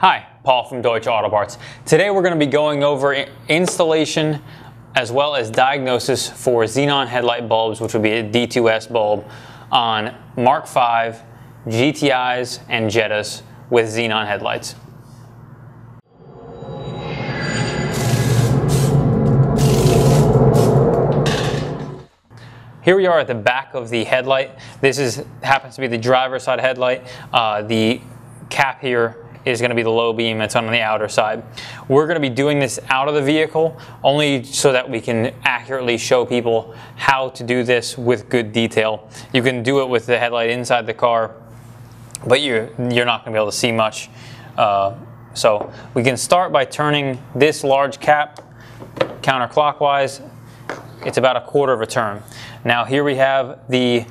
Hi, Paul from Deutsche Auto Parts. Today we're going to be going over installation as well as diagnosis for xenon headlight bulbs, which would be a D2S bulb, on Mark V, GTIs, and Jettas with xenon headlights. Here we are at the back of the headlight. This is happens to be the driver's side headlight. Uh, the cap here is going to be the low beam that's on the outer side. We're going to be doing this out of the vehicle only so that we can accurately show people how to do this with good detail. You can do it with the headlight inside the car, but you're, you're not going to be able to see much. Uh, so we can start by turning this large cap counterclockwise. It's about a quarter of a turn. Now here we have the,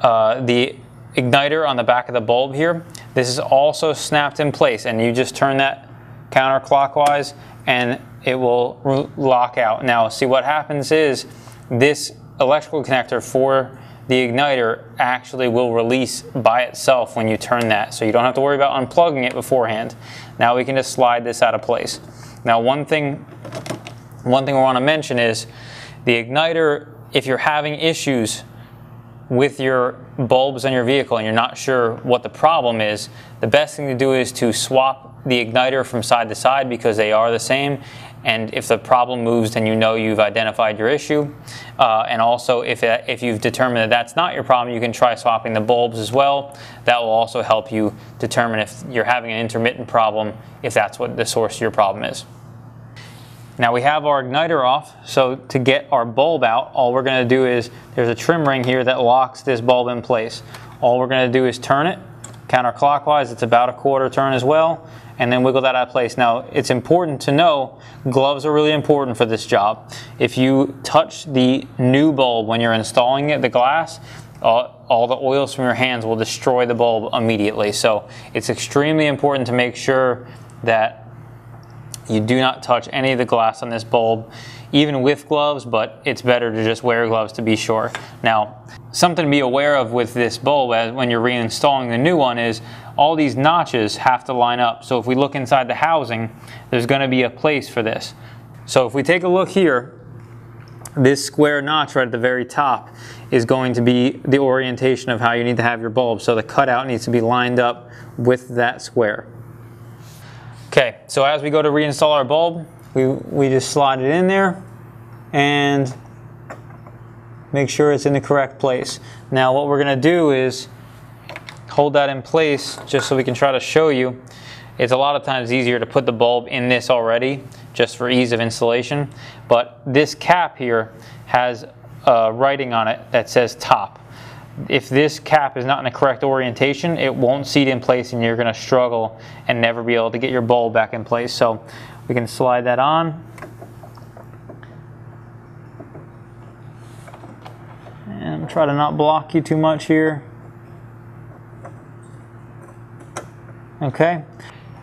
uh, the igniter on the back of the bulb here. This is also snapped in place and you just turn that counterclockwise and it will lock out. Now see what happens is this electrical connector for the igniter actually will release by itself when you turn that. So you don't have to worry about unplugging it beforehand. Now we can just slide this out of place. Now one thing, one thing we want to mention is the igniter, if you're having issues with your bulbs on your vehicle and you're not sure what the problem is, the best thing to do is to swap the igniter from side to side because they are the same. And if the problem moves, then you know you've identified your issue. Uh, and also, if, it, if you've determined that that's not your problem, you can try swapping the bulbs as well. That will also help you determine if you're having an intermittent problem, if that's what the source of your problem is. Now we have our igniter off, so to get our bulb out, all we're going to do is, there's a trim ring here that locks this bulb in place. All we're going to do is turn it counterclockwise, it's about a quarter turn as well, and then wiggle that out of place. Now it's important to know gloves are really important for this job. If you touch the new bulb when you're installing it, the glass, all, all the oils from your hands will destroy the bulb immediately. So it's extremely important to make sure that you do not touch any of the glass on this bulb, even with gloves, but it's better to just wear gloves to be sure. Now, something to be aware of with this bulb when you're reinstalling the new one is all these notches have to line up. So if we look inside the housing, there's gonna be a place for this. So if we take a look here, this square notch right at the very top is going to be the orientation of how you need to have your bulb. So the cutout needs to be lined up with that square. Okay, so as we go to reinstall our bulb, we, we just slide it in there and make sure it's in the correct place. Now what we're gonna do is hold that in place just so we can try to show you. It's a lot of times easier to put the bulb in this already just for ease of installation. But this cap here has a writing on it that says top if this cap is not in the correct orientation, it won't seat in place and you're going to struggle and never be able to get your bulb back in place. So we can slide that on. And try to not block you too much here. Okay.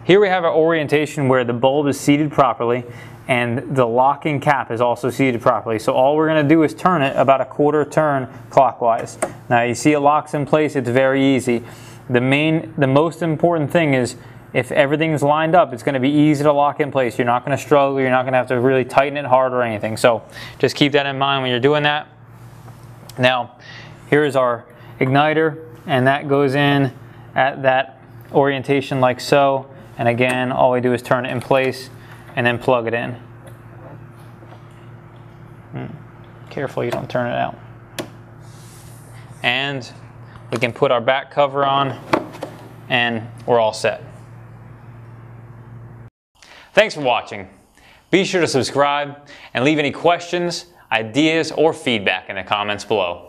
Here we have our orientation where the bulb is seated properly and the locking cap is also seated properly. So all we're going to do is turn it about a quarter turn clockwise. Now you see it locks in place, it's very easy. The main, the most important thing is if everything's lined up, it's going to be easy to lock in place. You're not going to struggle, you're not going to have to really tighten it hard or anything. So just keep that in mind when you're doing that. Now, here's our igniter, and that goes in at that orientation like so. And again, all we do is turn it in place and then plug it in. Hmm. Careful you don't turn it out. And we can put our back cover on and we're all set. Thanks for watching. Be sure to subscribe and leave any questions, ideas, or feedback in the comments below.